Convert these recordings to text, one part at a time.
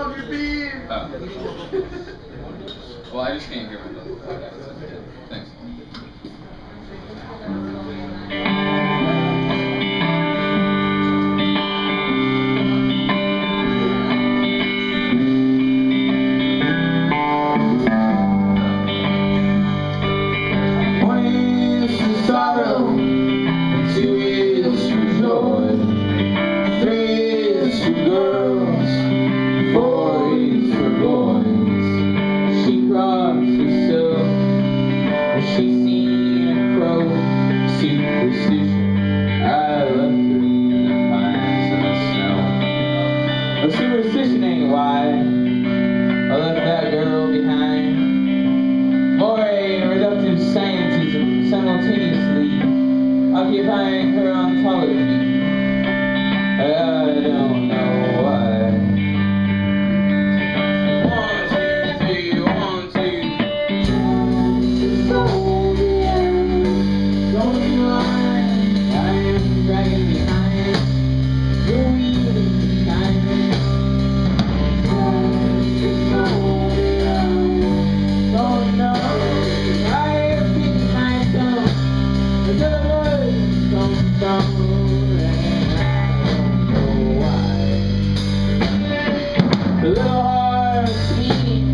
Love your. Oh. well, I just can't hear my. occupying her ontology. Lord, please.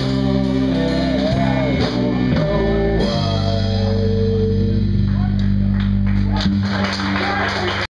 Thank you.